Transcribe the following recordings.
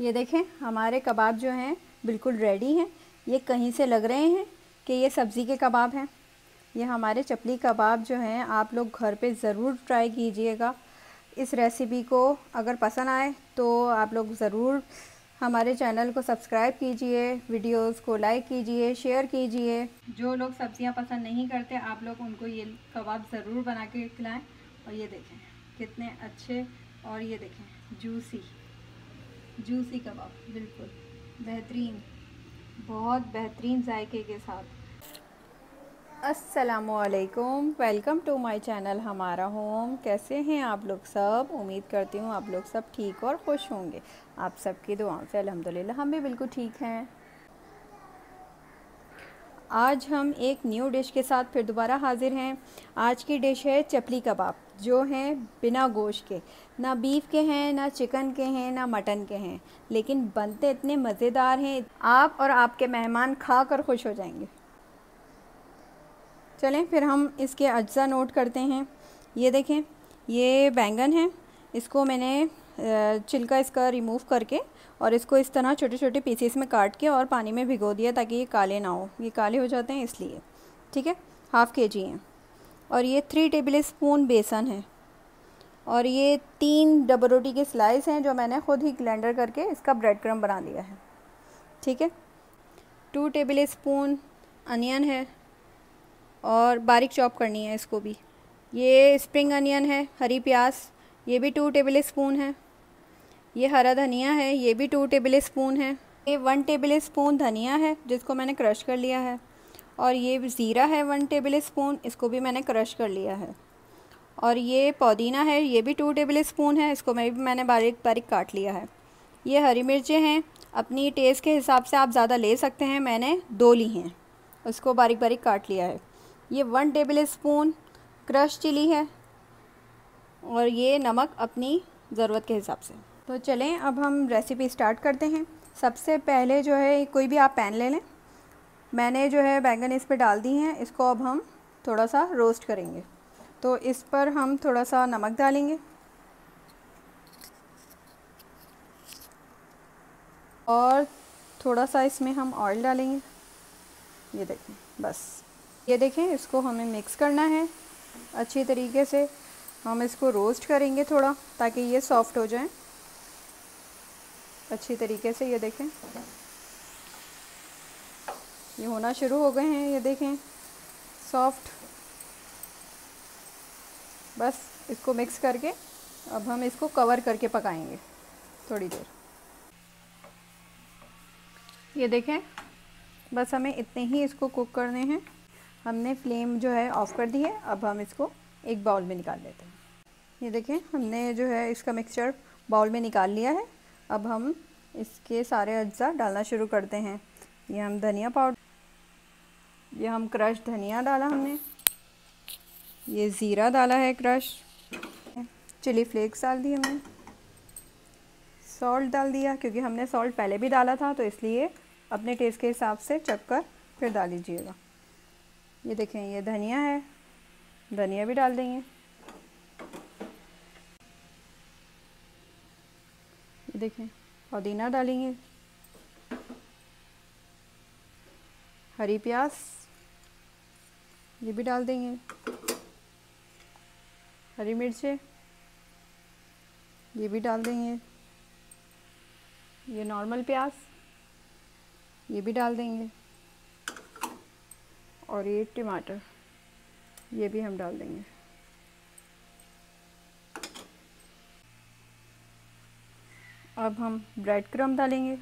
ये देखें, हमारे कबाब जो हैं, बिल्कुल रेडी हैं। ये कहीं से लग रहे हैं कि ये सब्ज़ी के कबाब हैं। ये हमारे चपली कबाब जो हैं, आप लोग घर पे ज़रूर ट्राई कीजिएगा। इस रेसिपी को अगर पसंद आए तो आप लोग ज़रूर हमारे चैनल को सब्सक्राइब कीजिए वीडियोस को लाइक कीजिए शेयर कीजिए। जो लोग सब्ज़ियाँ पसंद नहीं करते, आप लोग उनको ये कबाब ज़रूर बना के खिलाएँ। और ये देखें, कितने अच्छे और ये देखें जूसी जूसी कबाब, बिल्कुल। बेहतरीन। बहुत बेहतरीन जायके के साथ। असलकुम वेलकम टू माय चैनल, हमारा होम। कैसे हैं आप लोग सब? उम्मीद करती हूँ आप लोग सब ठीक और खुश होंगे। आप सबकी दुआओं से अल्हम्दुलिल्लाह, हम भी बिल्कुल ठीक हैं। आज हम एक न्यू डिश के साथ फिर दोबारा हाज़िर हैं। आज की डिश है चपली कबाब, जो हैं बिना गोश्त के। ना बीफ के हैं, ना चिकन के हैं, ना मटन के हैं। लेकिन बनते इतने मज़ेदार हैं, आप और आपके मेहमान खा कर खुश हो जाएँगे। चलें, फिर हम इसके अज्जा नोट करते हैं। ये देखें, ये बैंगन है। इसको मैंने छिलका इसका रिमूव करके और इसको इस तरह छोटे छोटे पीसीस में काट के और पानी में भिगो दिया ताकि ये काले ना हो। ये काले हो जाते हैं इसलिए। ठीक है? हाफ़ के जी हैं। और ये थ्री टेबल स्पून बेसन है। और ये तीन डबल रोटी के स्लाइस हैं जो मैंने ख़ुद ही ग्लैंडर करके इसका ब्रेड क्रम बना दिया है। ठीक है? टू टेबल स्पून अनियन है और बारीक चॉप करनी है इसको भी। ये स्प्रिंग अनियन है, हरी प्याज, ये भी टू टेबल स्पून है। ये हरा धनिया है, ये भी टू टेबल स्पून है। ये वन टेबल स्पून धनिया है, जिसको मैंने क्रश कर लिया है। और ये ज़ीरा है वन टेबल स्पून इसको भी मैंने क्रश कर लिया है। और ये पुदीना है, ये भी टू टेबल स्पून है, इसको मैं भी मैंने बारीक बारीक काट लिया है। ये हरी मिर्चें हैं, अपनी टेस्ट के हिसाब से आप ज़्यादा ले सकते हैं, मैंने दो ली हैं। उसको बारीक बारीक काट लिया है। ये one tablespoon crush chilli है। और ये नमक अपनी ज़रूरत के हिसाब से। तो चलें, अब हम रेसिपी स्टार्ट करते हैं। सबसे पहले जो है, कोई भी आप पैन ले लें। मैंने जो है, बैंगन इस पर डाल दी हैं। इसको अब हम थोड़ा सा रोस्ट करेंगे। तो इस पर हम थोड़ा सा नमक डालेंगे। और थोड़ा सा इसमें हम ऑयल डालेंगे। ये देखें, बस। ये देखें, इसको हमें मिक्स करना है। अच्छी तरीके से हम इसको रोस्ट करेंगे थोड़ा, ताकि ये सॉफ्ट हो जाए। अच्छी तरीके से ये देखें। ये होना शुरू हो गए हैं, ये देखें। सॉफ्ट। बस इसको मिक्स करके अब हम इसको कवर करके पकाएँगे थोड़ी देर। ये देखें, बस हमें इतने ही इसको कुक करने हैं। हमने फ्लेम जो है ऑफ़ कर दी है, अब हम इसको एक बाउल में निकाल लेते हैं। ये देखें, हमने जो है इसका मिक्सचर बाउल में निकाल लिया है। अब हम इसके सारे अज्जा डालना शुरू करते हैं। ये हम धनिया पाउडर, ये हम क्रश धनिया डाला हमने, ये ज़ीरा डाला है क्रश, चिली फ्लेक्स डाल दी हमने, सॉल्ट डाल दिया, क्योंकि हमने सॉल्ट पहले भी डाला था तो इसलिए अपने टेस्ट के हिसाब से चख कर फिर डाल लीजिएगा ये देखें, ये धनिया है, धनिया भी डाल देंगे। देखें। पुदीना डालेंगे। हरी प्याज, ये भी डाल देंगे। हरी मिर्चें, ये भी डाल देंगे। ये नॉर्मल प्याज, ये भी डाल देंगे। और ये टमाटर, ये भी हम डाल देंगे। अब हम ब्रेड क्रम डालेंगे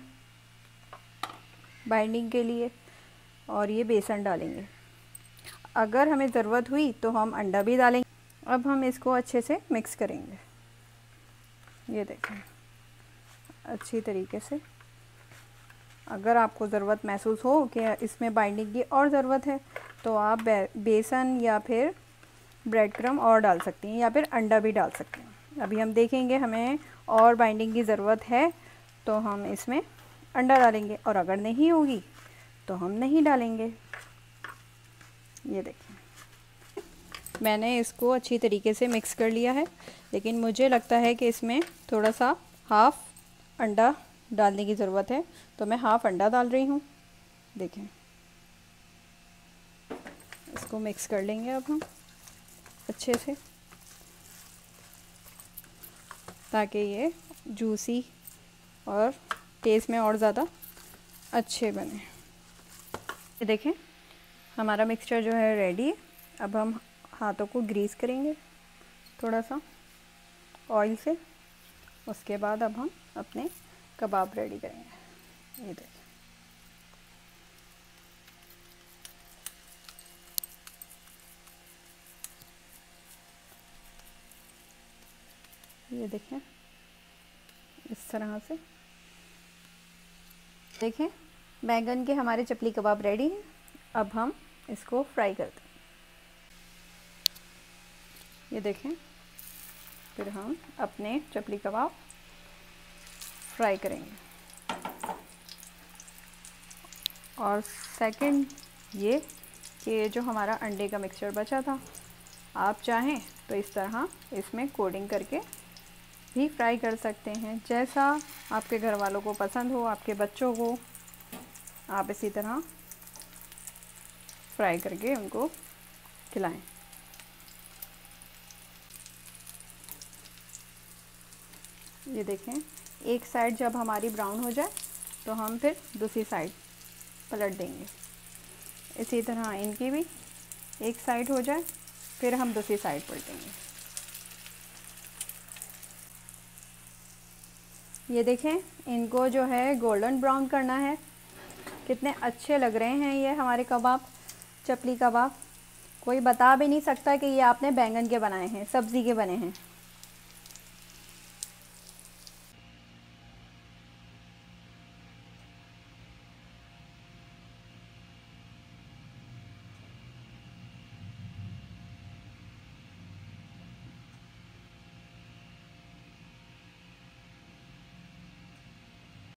बाइंडिंग के लिए और ये बेसन डालेंगे। अगर हमें ज़रूरत हुई तो हम अंडा भी डालेंगे। अब हम इसको अच्छे से मिक्स करेंगे। ये देखें, अच्छी तरीके से। अगर आपको ज़रूरत महसूस हो कि इसमें बाइंडिंग की और ज़रूरत है तो आप बेसन या फिर ब्रेड क्रम और डाल सकती हैं या फिर अंडा भी डाल सकते हैं। अभी हम देखेंगे हमें और बाइंडिंग की ज़रूरत है तो हम इसमें अंडा डालेंगे और अगर नहीं होगी तो हम नहीं डालेंगे। ये देखें मैंने इसको अच्छी तरीके से मिक्स कर लिया है, लेकिन मुझे लगता है कि इसमें थोड़ा सा हाफ़ अंडा डालने की ज़रूरत है तो मैं हाफ़ अंडा डाल रही हूँ। देखें। इसको मिक्स कर लेंगे अब हम अच्छे से। ताकि ये जूसी और टेस्ट में और ज़्यादा अच्छे बने। ये देखें, हमारा मिक्सचर जो है रेडी है। अब हम हाथों को ग्रीस करेंगे थोड़ा सा ऑयल से। उसके बाद अब हम अपने कबाब रेडी करेंगे। ये देखिए ये देखें, इस तरह से। देखें, बैंगन के हमारे चपली कबाब रेडी हैं। अब हम इसको फ्राई करते हैं। ये देखें, फिर हम अपने चपली कबाब फ्राई करेंगे। और सेकंड ये कि जो हमारा अंडे का मिक्सचर बचा था, आप चाहें तो इस तरह इसमें कोडिंग करके भी फ्राई कर सकते हैं, जैसा आपके घर वालों को पसंद हो, आपके बच्चों को। आप इसी तरह फ्राई करके उनको खिलाएँ। ये देखें, एक साइड जब हमारी ब्राउन हो जाए तो हम फिर दूसरी साइड पलट देंगे। इसी तरह इनकी भी एक साइड हो जाए, फिर हम दूसरी साइड पलटेंगे। ये देखें, इनको जो है गोल्डन ब्राउन करना है। कितने अच्छे लग रहे हैं ये हमारे कबाब, चपली कबाब। कोई बता भी नहीं सकता कि ये आपने बैंगन के बनाए हैं, सब्ज़ी के बने हैं।